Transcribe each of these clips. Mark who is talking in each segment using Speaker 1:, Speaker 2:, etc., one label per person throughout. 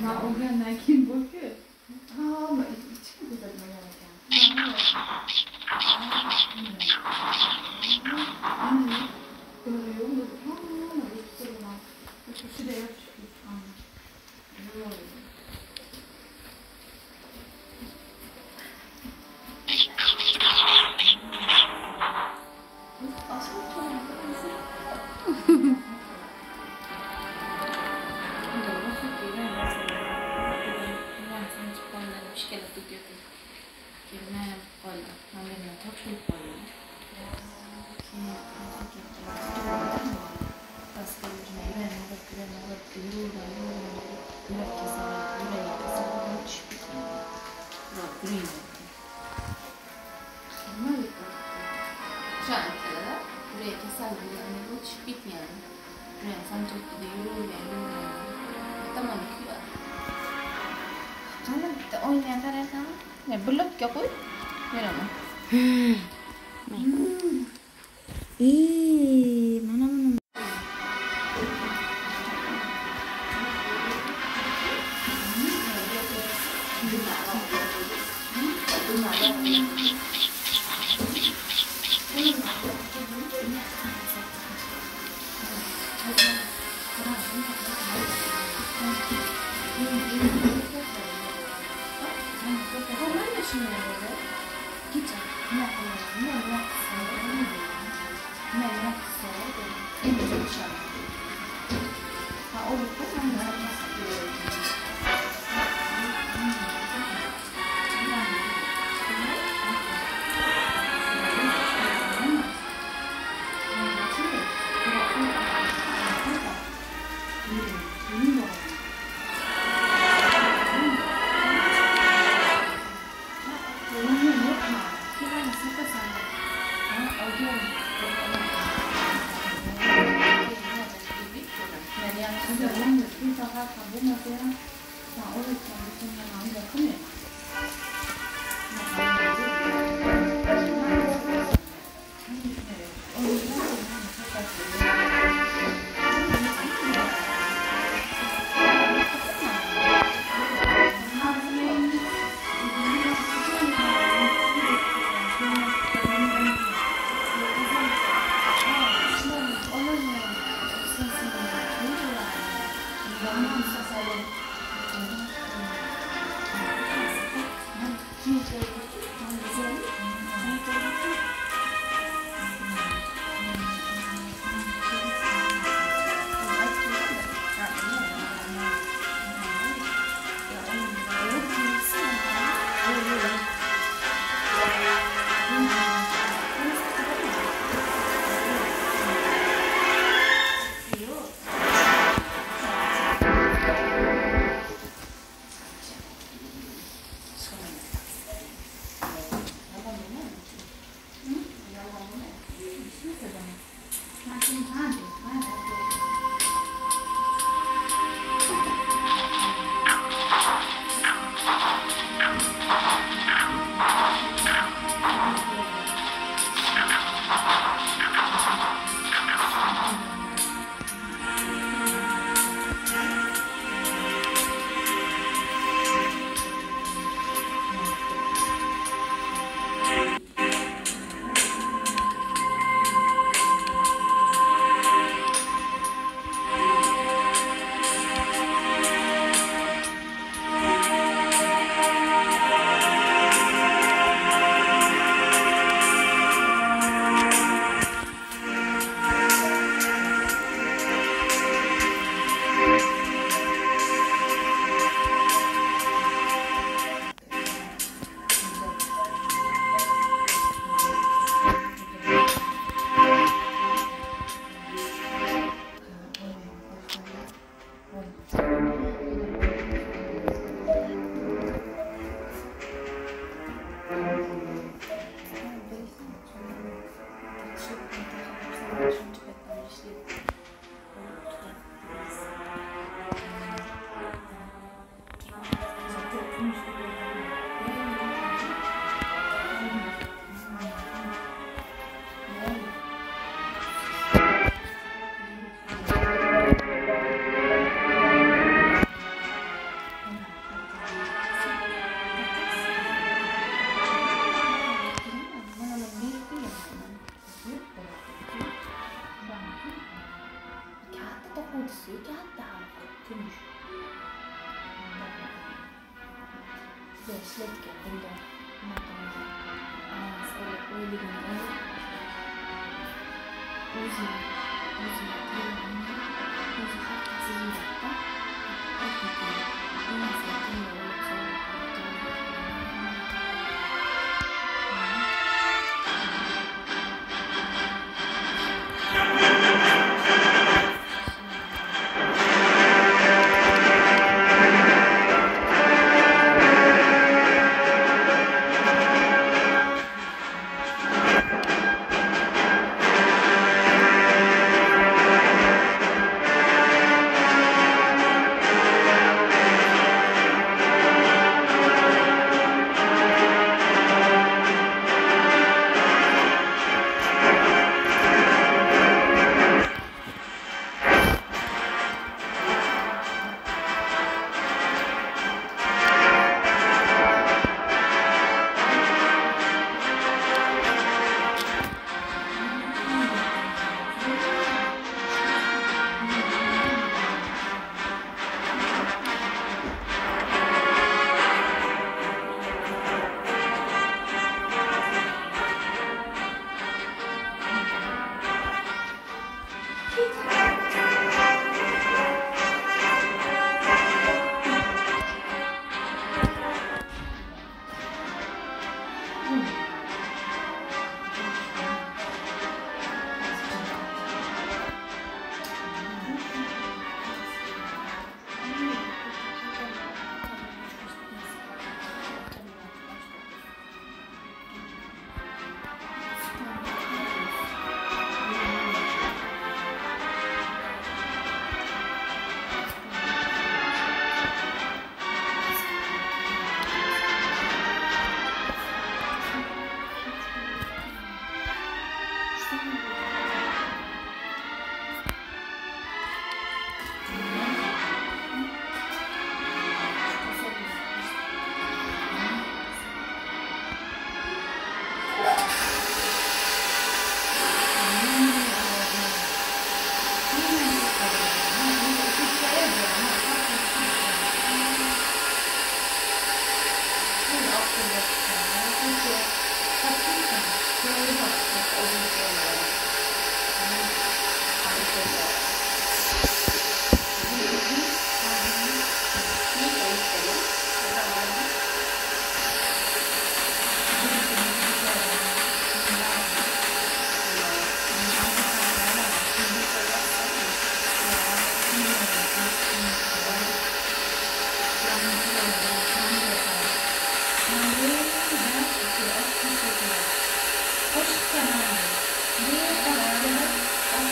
Speaker 1: Ma, oh,
Speaker 2: Nike, yurak kasalligi yurak kasalidan tushib ketgan o'sha yurak kasalligidan o'tishib ketgan sanchoqda yuravergan yuravergan tomoni kuyadi qani bitta o'ynay ne, bulotga qo'y beraman هقول لكم انا هقول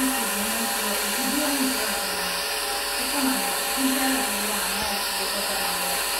Speaker 1: 你比别人多你就不用那么多的时间了就放到那儿今天的时候我们俩还在这儿忙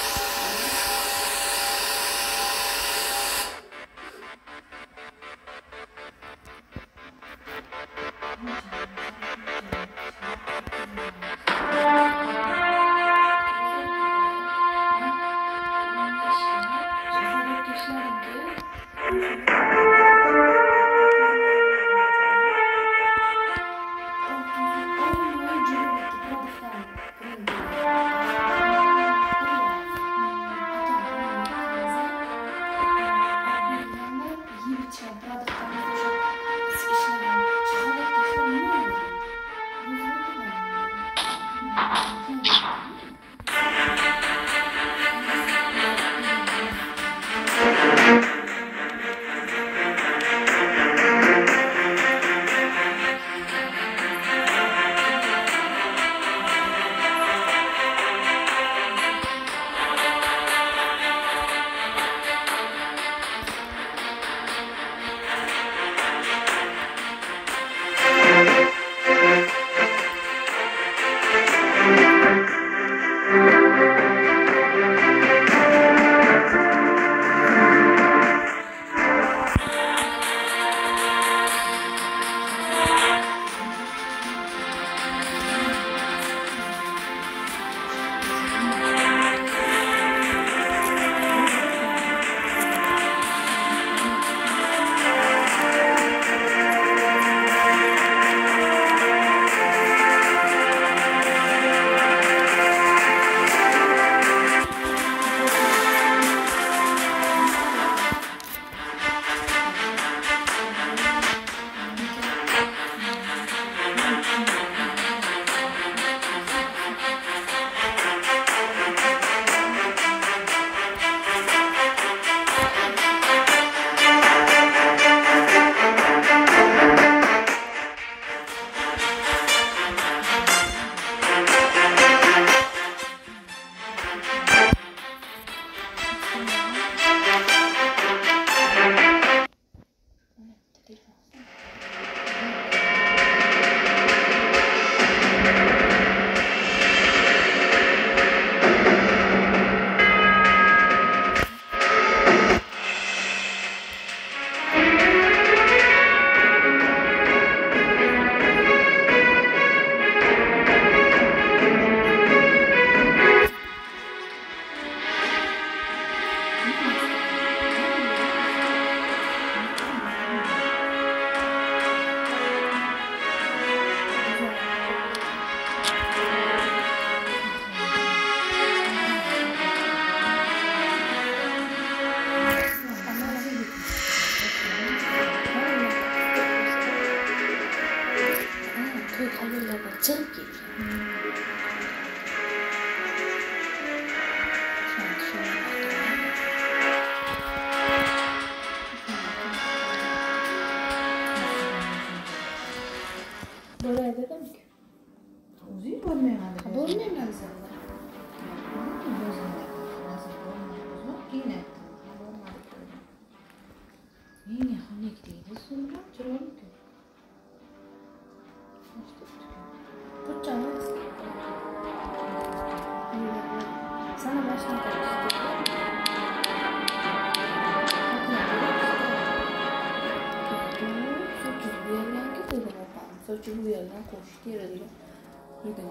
Speaker 2: yedim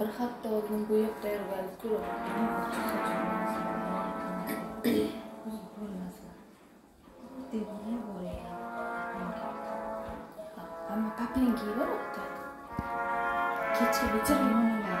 Speaker 2: bir hafta oldin bo'yab tayyorgarlik
Speaker 1: ko'ryapman
Speaker 2: Papin kiyib o'tdi. Kechgacha
Speaker 1: yomonlar.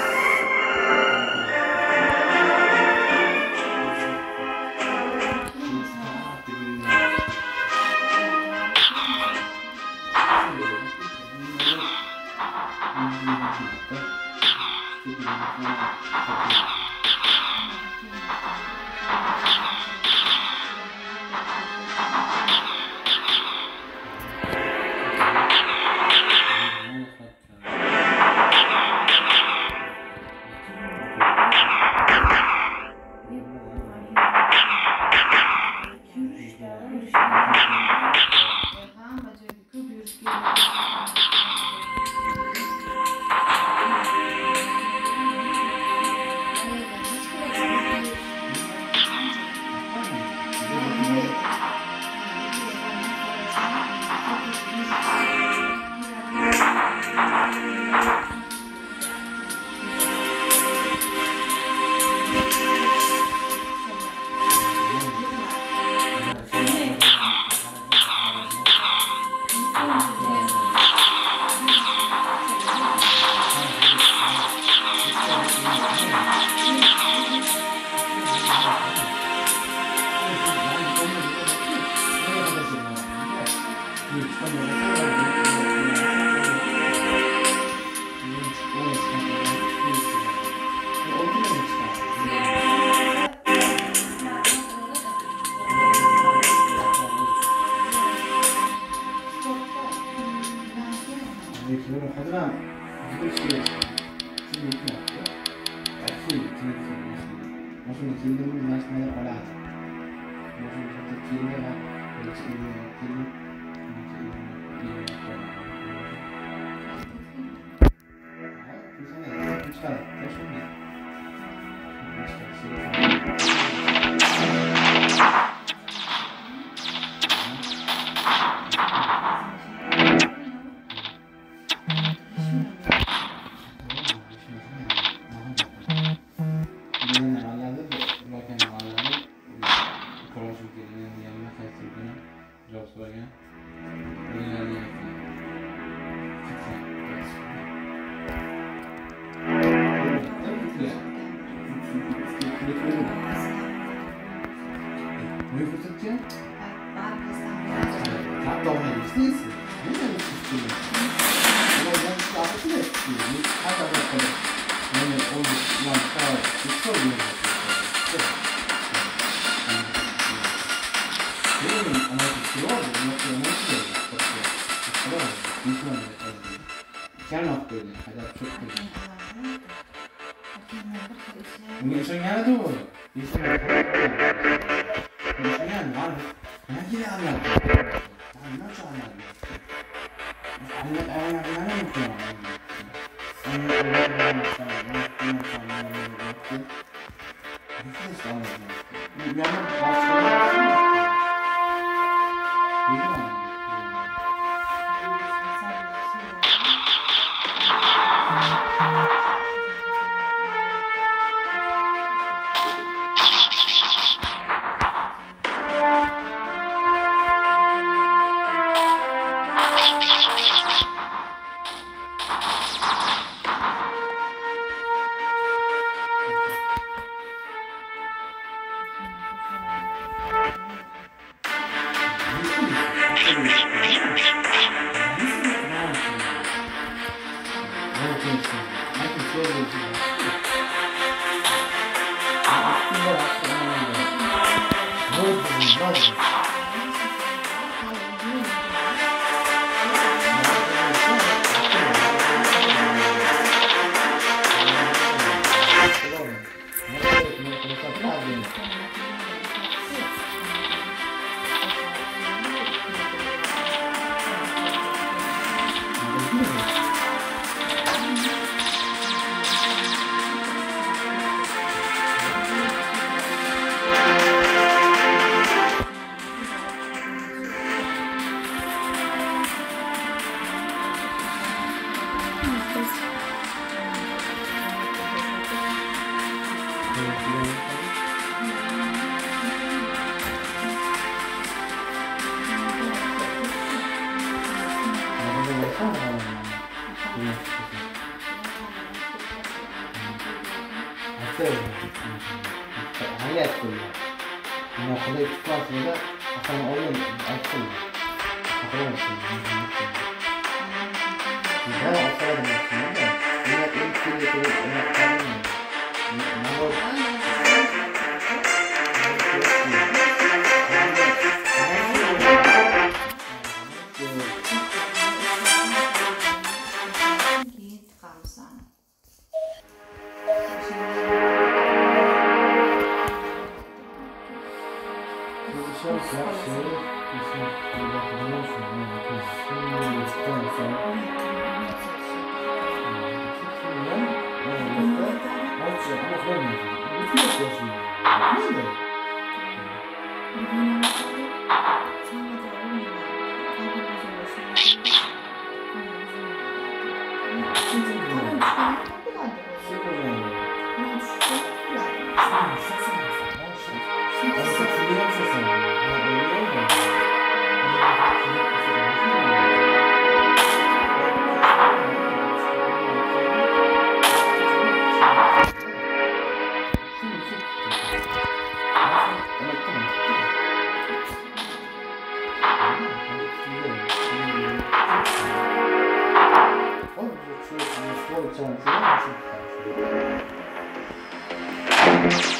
Speaker 3: Düşünen var. Ne diye anlattı? Ben ne çağırdım? Anlat ayağına ne yapıyor? Nefes alıyor. Yani Não, não, não. Não, não, não. Então, som.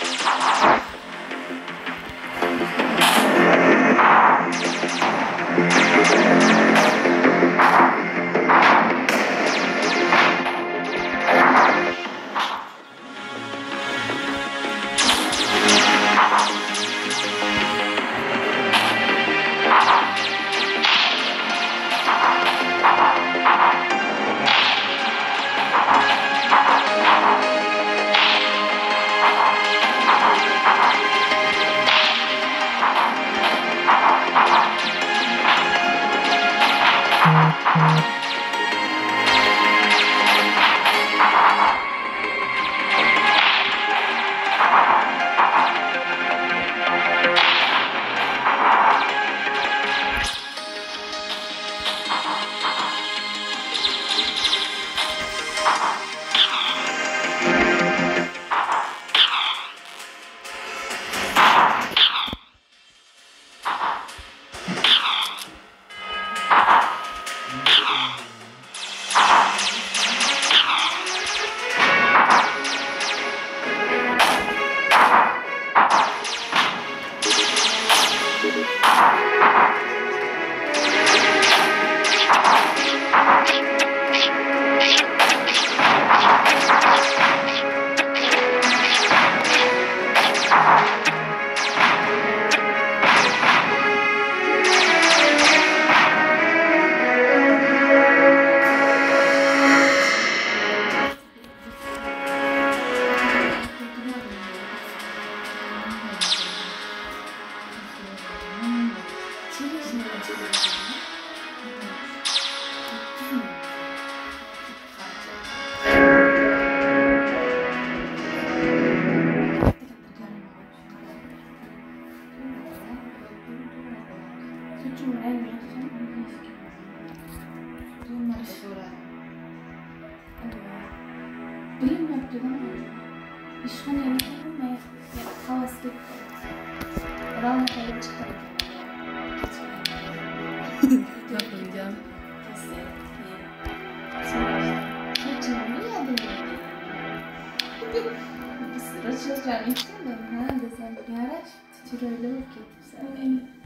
Speaker 2: facendo una ad esempio a Resh ti giro le orecchie tu sei mm.